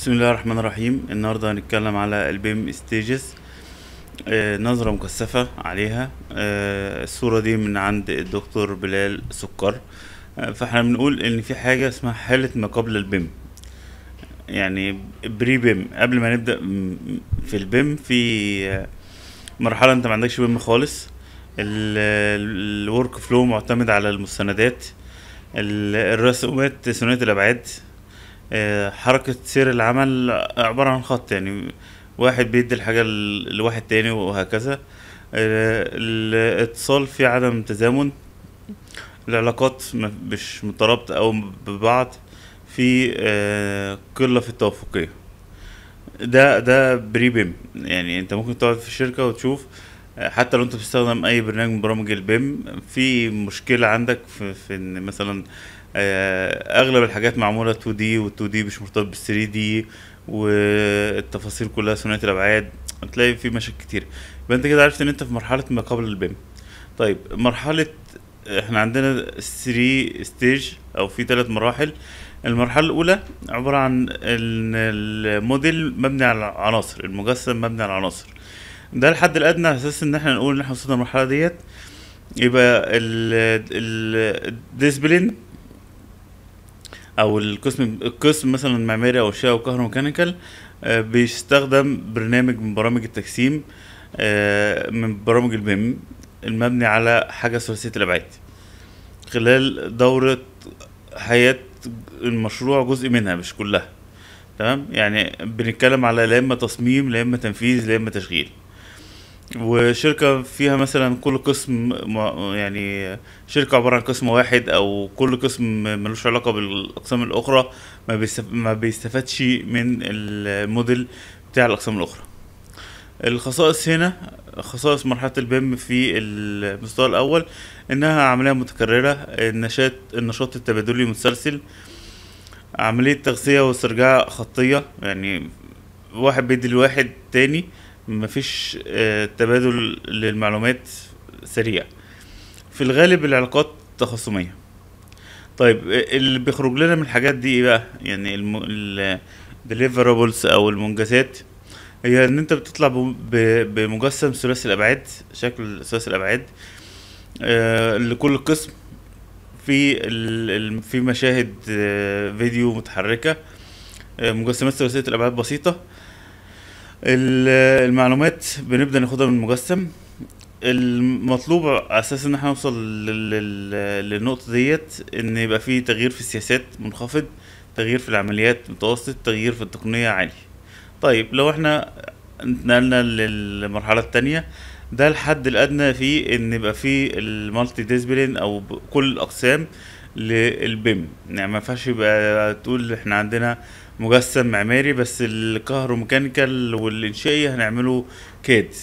بسم الله الرحمن الرحيم. النهارده هنتكلم على ال BIM stages نظرة مكثفة عليها. آه، الصورة دي من عند الدكتور بلال سكر. آه، فاحنا بنقول إن في حاجة اسمها حالة ما قبل ال BIM. يعني pre-BIM قبل ما نبدأ في ال BIM في آه، مرحلة أنت ما عندكش بيم خالص. ال workflow معتمد على المستندات. ال- الرسومات ثنائية الأبعاد. آه، حركة سير العمل عبارة عن خط يعني واحد بيدي الحاجة لواحد تاني وهكذا. آه، الاتصال في عدم تزامن العلاقات مش مترابطة أو ببعض في آه، قلة في التوافقية. ده ده pre-BIM يعني أنت ممكن تقعد في الشركة وتشوف آه، حتى لو أنت بتستخدم أي برنامج من برامج ال BIM في مشكلة عندك في, في إن مثلا آه، أغلب الحاجات معمولة 2D وال 2D مش مرتبط بال 3D والتفاصيل كلها ثنائية الأبعاد. هتلاقي في مشاكل كتير. يبقى أنت كده عرفت إن أنت في مرحلة ما قبل ال BIM. طيب مرحلة إحنا عندنا 3 stage أو في ثلاث مراحل. المرحلة الأولى عبارة عن إن الموديل مبني على عناصر المجسم مبني على عناصر ده الحد الأدنى على أساس إن إحنا نقول إن إحنا وصلنا المرحلة ديت. يبقى ال discipline أو القسم القسم مثلا معماري أو أشياء أو كهروميكانيكال آه، بيستخدم برنامج من برامج التجسيم آه، من برامج ال BIM المبني على حاجة ثلاثية الأبعاد. خلال دورة حياة المشروع جزء منها مش كلها. تمام؟ يعني بنتكلم على لا إما تصميم لا إما تنفيذ لا إما تشغيل. وشركة فيها مثلا كل قسم يعني شركة عبارة عن قسم واحد أو كل قسم ملوش علاقة بالأقسام الأخرى ما, بيستف... ما بيستفادش من الموديل بتاع الأقسام الأخرى. الخصائص هنا خصائص مرحلة البيم في المستوى الأول إنها عملية متكررة النشاط النشاط التبادلي متسلسل عملية تغذية واسترجاع خطية يعني واحد بيدي لواحد تاني مفيش آه، تبادل للمعلومات سريع. في الغالب العلاقات تخاصمية طيب آه، اللي بيخرج لنا من الحاجات دي إيه بقى؟ يعني ال deliverables أو المنجزات. هي إن أنت بتطلع بمجسم ثلاثي الأبعاد شكل ثلاثي الأبعاد آه، لكل قسم في في مشاهد فيديو متحركة آه، مجسمات ثلاثية الأبعاد بسيطة. ال- المعلومات بنبدأ ناخدها من المجسم. المطلوب أساس إن إحنا نوصل لل- لل- للنقطة ديت إن يبقى في تغيير في السياسات منخفض تغيير في العمليات متوسط تغيير في التقنية عالي. طيب لو إحنا نقلنا للمرحلة التانية ده الحد الأدنى فيه إن يبقى فيه ال multi discipline ب- كل الأقسام للبيم. يعني ما ينفعش يبقى تقول إحنا عندنا مجسم معماري بس الكهروميكانيكال والإنشائي هنعمله كاد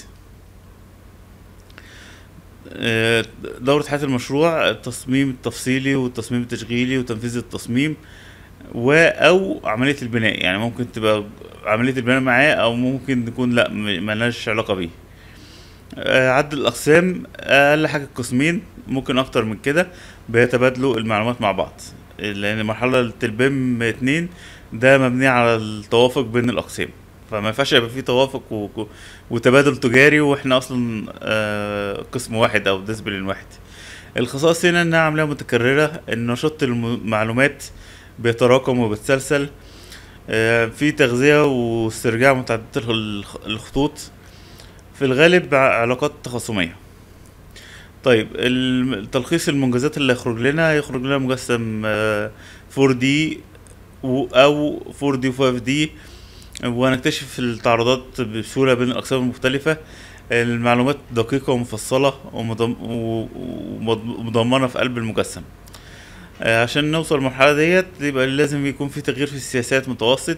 آه، دورة حياة المشروع التصميم التفصيلي والتصميم التشغيلي وتنفيذ التصميم و أو عملية البناء. يعني ممكن تبقى عملية البناء معاه أو ممكن تكون م- ملهاش علاقة بيه. آه، عدد الأقسام أقل حاجة قسمين ممكن أكتر من كده بيتبادلوا المعلومات مع بعض. لأن مرحلة ال BIM اتنين ده مبني على التوافق بين الأقسام. فما ينفعش يبقى في توافق و... وتبادل تجاري وإحنا أصلا آه، قسم واحد أو discipline واحد. الخصائص هنا إنها عمليه متكررة إن المعلومات بيتراكم وبيتسلسل. آه، في تغذية واسترجاع متعددة الخ- الخطوط. في الغالب علاقات تخاصمية طيب تلخيص المنجزات اللي هيخرج لنا هيخرج لنا مجسم آه، 4D و- أو 4D و 5D وهنكتشف التعارضات بسهولة بين الأقسام المختلفة. المعلومات دقيقة ومفصلة ومضم- و- ومضمنة في قلب المجسم. آه، عشان نوصل للمرحلة ديت يبقى لازم يكون في تغيير في السياسات متوسط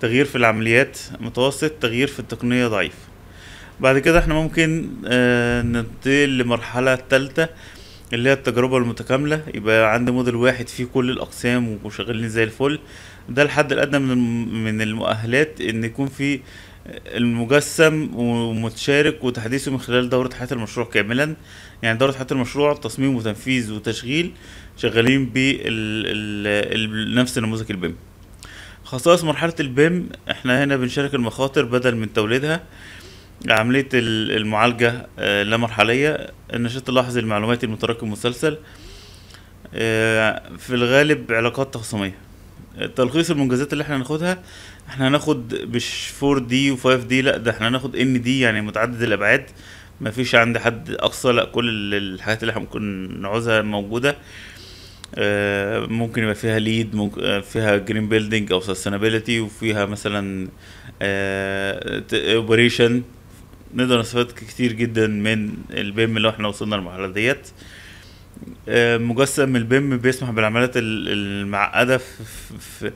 تغيير في العمليات متوسط تغيير في التقنية ضعيف. بعد كده إحنا ممكن آه، ننتقل لمرحلة تالتة اللي هي التجربة المتكاملة. يبقى عندي موديل واحد فيه كل الأقسام وشغالين زي الفل. ده الحد الأدنى من من المؤهلات إن يكون في المجسم ومتشارك وتحديثه من خلال دورة حياة المشروع كاملا. يعني دورة حياة المشروع تصميم وتنفيذ وتشغيل شغالين بنفس نموذج البيم. خصائص مرحلة البيم إحنا هنا بنشارك المخاطر بدل من توليدها. عملية ال- المعالجة آه، اللامرحلية. النشاط اللحظي المعلوماتي المتراكم المسلسل. آه، في الغالب علاقات تخصيمية تلخيص المنجزات اللي إحنا هناخدها إحنا هناخد مش 4 دي و 5 دي لا ده إحنا هناخد ان دي يعني متعدد الأبعاد. مفيش عند حد أقصى لا كل ال- الحاجات اللي إحنا ممكن نعوزها موجودة. آه، ممكن يبقى فيها LEED ممكن فيها green building أو sustainability وفيها مثلا operation نقدر نستفاد كتير جدا من ال BIM اللي إحنا وصلنا للمرحلة ديت. آه، مجسم ال BIM بيسمح بالعمليات ال- المعقدة في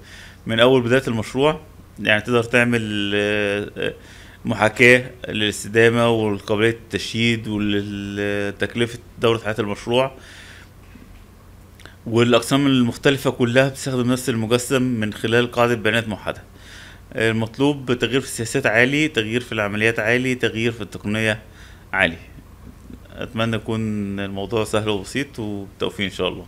من أول بداية المشروع. يعني تقدر تعمل آه، محاكاة للاستدامة والقابلية التشييد وتكلفه دورة حياة المشروع. والأقسام المختلفة كلها بتستخدم نفس المجسم من خلال قاعدة بيانات موحدة. المطلوب تغيير في السياسات عالي تغيير في العمليات عالي تغيير في التقنية عالي. أتمنى يكون الموضوع سهل وبسيط وبالتوفيق إن شاء الله.